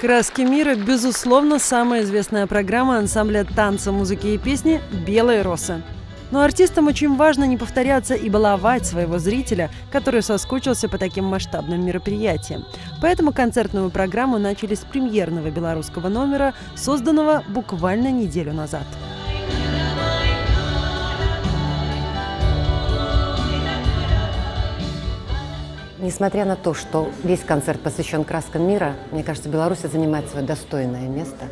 «Краски мира» – безусловно, самая известная программа ансамбля танца, музыки и песни «Белые росы». Но артистам очень важно не повторяться и баловать своего зрителя, который соскучился по таким масштабным мероприятиям. Поэтому концертную программу начали с премьерного белорусского номера, созданного буквально неделю назад. Несмотря на то, что весь концерт посвящен краскам мира, мне кажется, Беларусь занимает свое достойное место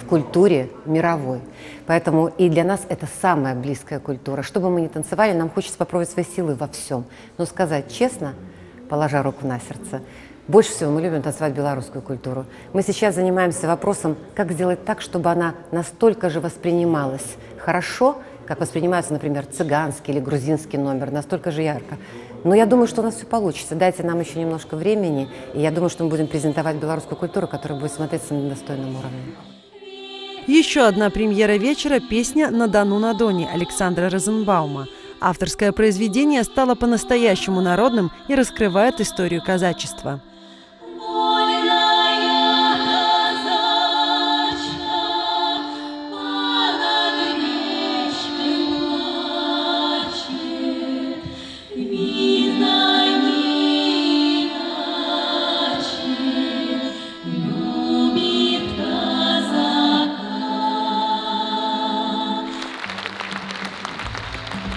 в культуре мировой. Поэтому и для нас это самая близкая культура. Что бы мы ни танцевали, нам хочется попробовать свои силы во всем. Но сказать честно, положа руку на сердце, больше всего мы любим танцевать белорусскую культуру. Мы сейчас занимаемся вопросом, как сделать так, чтобы она настолько же воспринималась хорошо, как воспринимается, например, цыганский или грузинский номер, настолько же ярко. Но я думаю, что у нас все получится. Дайте нам еще немножко времени, и я думаю, что мы будем презентовать белорусскую культуру, которая будет смотреться на достойном уровне. Еще одна премьера вечера – песня «На Дону на Доне» Александра Розенбаума. Авторское произведение стало по-настоящему народным и раскрывает историю казачества.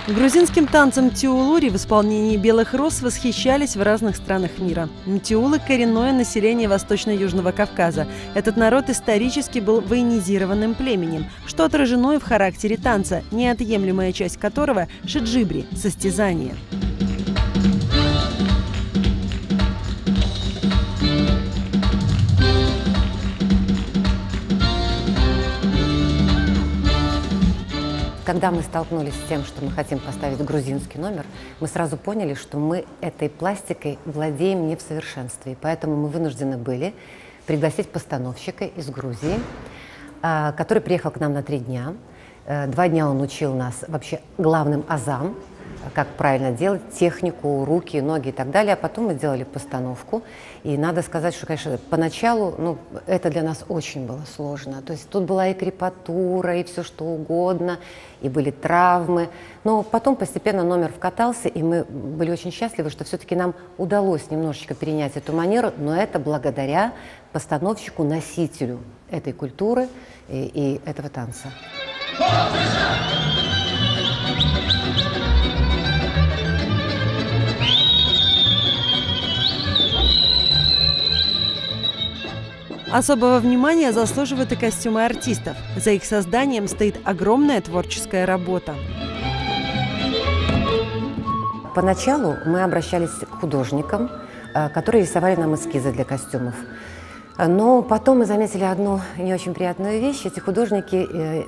Грузинским танцем тиулури в исполнении белых роз восхищались в разных странах мира. Тиулы – коренное население Восточно-Южного Кавказа. Этот народ исторически был военизированным племенем, что отражено и в характере танца, неотъемлемая часть которого – шиджибри – состязание. Когда мы столкнулись с тем, что мы хотим поставить грузинский номер, мы сразу поняли, что мы этой пластикой владеем не в совершенстве. Поэтому мы вынуждены были пригласить постановщика из Грузии, а, который приехал к нам на три дня. Э, два дня он учил нас вообще главным азам, как правильно делать, технику, руки, ноги и так далее. А потом мы сделали постановку. И надо сказать, что, конечно, поначалу ну, это для нас очень было сложно. То есть тут была и крепатура, и все что угодно, и были травмы. Но потом постепенно номер вкатался, и мы были очень счастливы, что все-таки нам удалось немножечко перенять эту манеру, но это благодаря постановщику, носителю этой культуры и, и этого танца. Особого внимания заслуживают и костюмы артистов. За их созданием стоит огромная творческая работа. Поначалу мы обращались к художникам, э, которые рисовали нам эскизы для костюмов. Но потом мы заметили одну не очень приятную вещь. Эти художники э,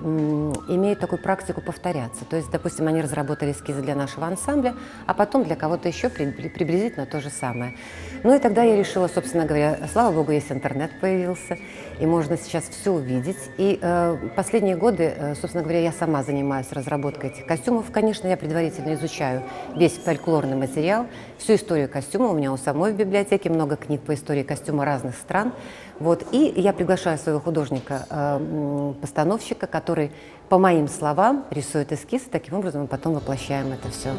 имеют такую практику повторяться. То есть, допустим, они разработали эскизы для нашего ансамбля, а потом для кого-то еще приблизительно то же самое. Ну и тогда я решила, собственно говоря, слава богу, есть интернет появился, и можно сейчас все увидеть. И э, последние годы, э, собственно говоря, я сама занимаюсь разработкой этих костюмов. Конечно, я предварительно изучаю весь фольклорный материал, всю историю костюма. У меня у самой в библиотеке много книг по истории костюма разных стран. Вот. И я приглашаю своего художника-постановщика, э, который, по моим словам, рисует эскиз, таким образом мы потом воплощаем это все.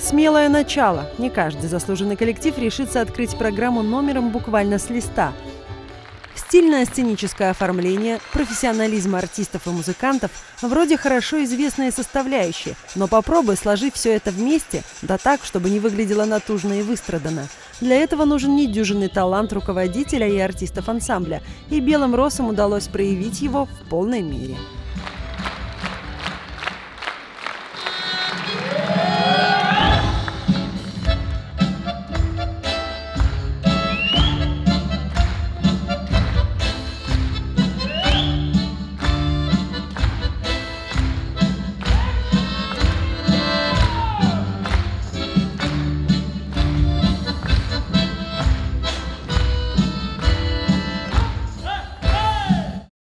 Смелое начало. Не каждый заслуженный коллектив решится открыть программу номером буквально с листа. Стильное сценическое оформление, профессионализм артистов и музыкантов – вроде хорошо известные составляющие, но попробуй сложи все это вместе, да так, чтобы не выглядело натужно и выстрадано. Для этого нужен недюжинный талант руководителя и артистов ансамбля, и белым росам удалось проявить его в полной мере.